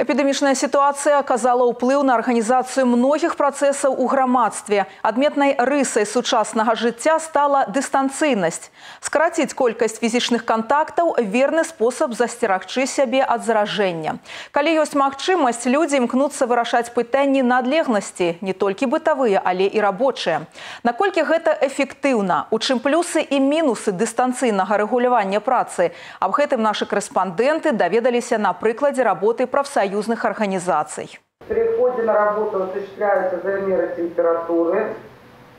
Эпідэмічная сітуацыя аказала ўплыў на арганізацыю многіх працэсаў у грамадстве. Адметнай рысай сучаснага жыцця стала дыстанцыйнасць. Скараціць колькасць фізічных кантактаў верны спосаб засцерагчы сябе ад заражэння. Калі ёсць магчымасць, людзі імкнуцца вырашаць пытанні надлегласці, не толькі бытавыя, але і рабочыя. Наколькі гэта эфектыўна, у чым плюсы і мінусы дыстанцыйнага рэгулявання працы. Аб гэтым нашы корэспандэнты даведаліся на прыкладзе работы прафсаюзных профсоюзных организаций. При входе на работу осуществляются замеры температуры.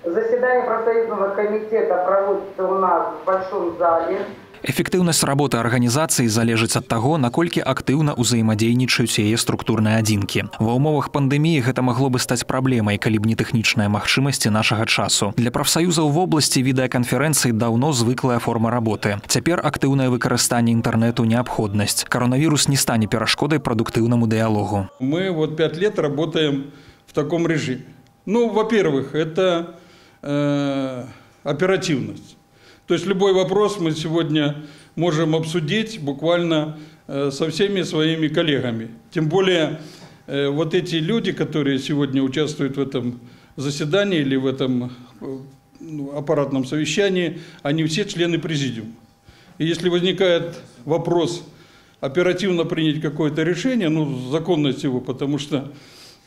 Заседание профсоюзного комитета проводится у нас в большом зале. Эфектыўнасць работы арганізацыі залежыць ад таго, наколькі актыўна ўзаемадзейнічаюць яе структурныя адзінкі. Ва ўмовах пандэміі гэта магло бы стаць праблемай, калі б не тэхнічныя магчымасці нашага часу. Для прафсаюзаў вобласці відэаканферэнцыі даўно звыклая форма работы. Цяпер актыўнае выкарыстанне інтэрнэту неабходнасць. Каронавірус не стане перашкодай прадуктыўнаму дыялогу. Мы вот пять лет работаем в таком режиме. Ну, во-первых, это э, оперативность. То есть любой вопрос мы сегодня можем обсудить буквально э, со всеми своими коллегами. Тем более э, вот эти люди, которые сегодня участвуют в этом заседании или в этом э, ну, аппаратном совещании, они все члены президиума. И если возникает вопрос оперативно принять какое-то решение, ну, законность его, потому что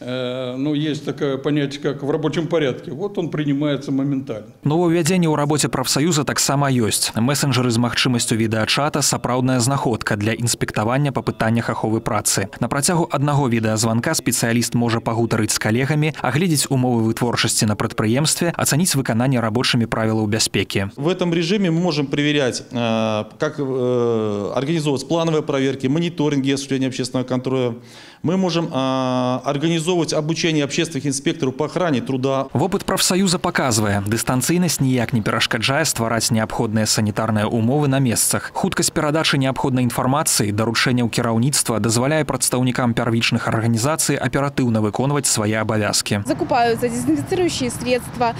ну, есть такое понятие, как в рабочем порядке. Вот он принимается моментально. Новаўвядзенне ў рабоце прафсаюза таксама ёсць. Месенджеры з магчымасцю відэачата сапраўдная знаходка для інспектавання па пытаннях аховы працы. На працягу аднаго відэазванка спецыяліст можа пагутарыць з калегамі, агледзець умовы вытворчасці на прадпрыемстве, ацаніць выкананне рабочымі правілаў бяспекі. В этом режиме мы можем проверять, э, как э, организовывать плановые проверки, мониторинги осуществления общественного контроля. Мы можем организовать организовывать обучение общественных инспекторов по охране труда. Вопыт профсоюза показывае, дыстанцыйнасць ніяк не перашкаджае ствараць неабходныя санітарныя умовы на месцах. Хуткасць перадачы неабходнай інфармацыі, даручэнняў кіраўніцтва дазваляе прадстаўнікам первичных арганізацый аператыўна выконваць свае абавязкі. Закупаются дезинфицирующие средства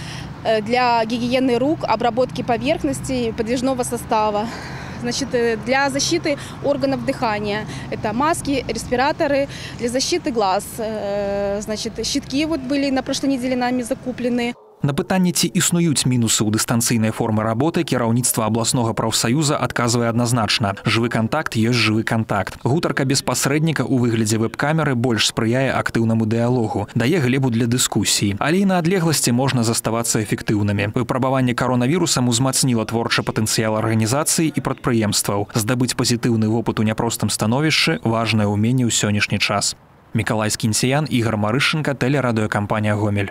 э, для гигиены рук, обработки поверхностей подвижного состава значит, э, для защиты органов дыхания. Это маски, респираторы, для защиты глаз. Э, значит, щитки вот были на прошлой неделе нами закуплены. На пытанне ці існуюць мінусы ў дыстанцыйнай формы работы кіраўніцтва абласнога прафсаюза адказвае адназначна. Жывы кантакт ёсць жывы кантакт. Гутарка без пасрэдніка ў выглядзе веб-камеры больш спрыяе актыўнаму дыялогу, дае глебу для дыскусій. Але і на адлегласці можна заставацца эфектыўнымі. Выпрабаванне каронавірусам узмацніла творчы патэнцыял арганізацыі і прадпрыемстваў. Здабыць пазітыўны вопыт у няпростым становішчы важнае ўменне ў сённяшні час. Мікалай Скінсіян, Ігар Марышенка, тэлерадыёкампанія Гомель.